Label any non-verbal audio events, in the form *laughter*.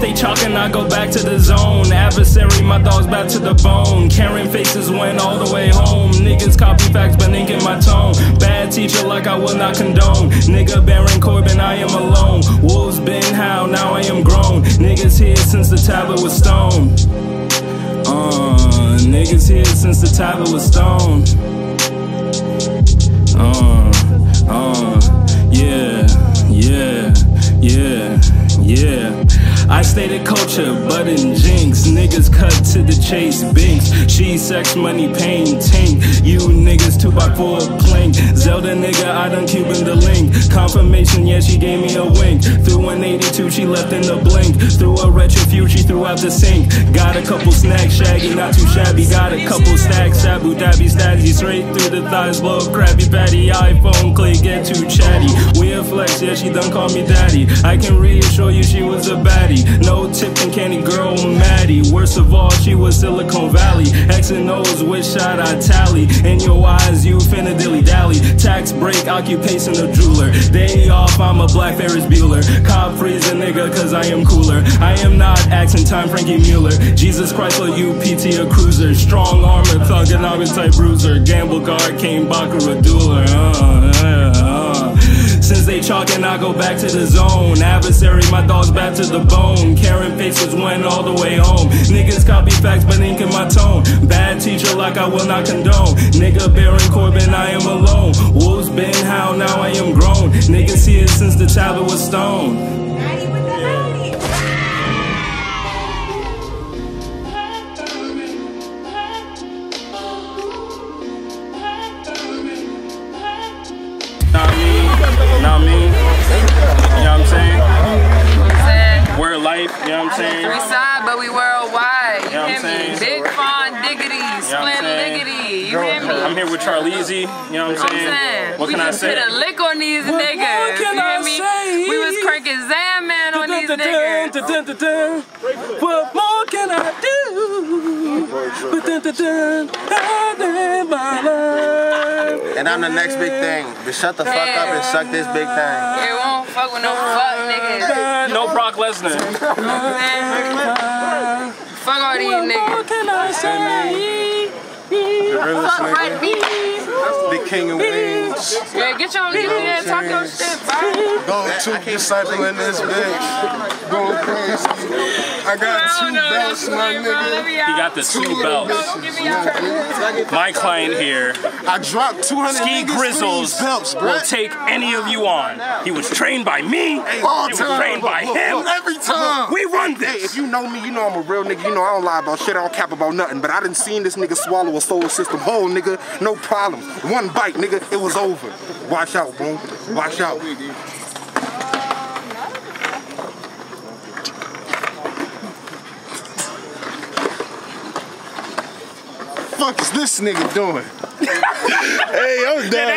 stay chalking, I go back to the zone. Adversary, my dogs back to the bone. Carrying faces went all the way home. Niggas copy facts, but ink in my tone. Bad teacher, like I will not condone. Nigga Baron Corbin, I am alone. Wolves been how, now I am grown. Niggas here since the tablet was stone. Uh, niggas here since the tablet was stone. Uh, uh, yeah, yeah, yeah, yeah. I stated culture, but in jinx. Niggas cut to the chase, binks. She sex, money, pain. You niggas two by four plink. Zelda nigga, I done Cuban the link. Confirmation, yeah, she gave me a wink. Through 182, she left in the blink. Through a retrofuge, she threw out the sink. Got a couple snacks, shaggy, not too shabby. Got a couple stacks, Abu Dhabi, stazzy. Straight through the thighs, blow crabby patty. iPhone click, get too chatty. We a flex, yeah, she done call me daddy. I can reassure you she was a baddie. No tip and candy girl, Maddie. Worst of all, she was Silicon Valley. X and O's, which shot I tally. In your eyes, you finna dilly dally. Tax break, occupation of jeweler. Day off, I'm a black Ferris Bueller. Cop freeze a nigga, cause I am cooler. I am not acting time Frankie Mueller. Jesus Christ, or UPT a cruiser. Strong armor, thugonomic type bruiser. Gamble guard, came Bakura dueler. Uh, uh. Since they chalking, I go back to the zone. Adversary, my dogs back to the bone. Karen faces went all the way home. Niggas copy facts, but ink in my tone. Bad teacher, like I will not condone. Nigga Baron Corbin, I am alone. Wolves been how, now I am grown. Niggas here since the tablet was stone. Not me. You know what I'm saying? We're life, you know what I'm saying? Three side, but we worldwide. You Yeah, I'm hear saying. me? Big Fawn Diggity, Splin saying. Liggity. You hear me? I'm here with Charlize, you know what I'm I'm saying? saying. What we can I just say? hit a lick on these What more niggas. can you I hear me? say? We was cranking Zam Man on these niggas. What more can I do? Dun-dun-dun-dun. I live my life. And I'm the next big thing. But shut the fuck up and suck this big thing. It won't fuck with no fuck niggas. No Brock Lesnar. Man. Fuck all these What more niggas. can I say? Fuck right me. The king of wings. Yeah, get your get in there and talk your shit, bro. Go to disciple in this bitch. Going crazy. I got two don't belts, my nigga. He got the two belts. Give me your My client here, I dropped 200 Ski Grizzles, these belts, bro. will take any of you on. He was trained by me. All He was time. trained by Look, look, him. look, Every time. We run Hey, if you know me, you know I'm a real nigga. You know I don't lie about shit. I don't cap about nothing. But I didn't seen this nigga swallow a solar system whole, nigga. No problem. One bite, nigga. It was over. Watch out, boom. Watch out. Fuck is this nigga doing? *laughs* hey, I'm done.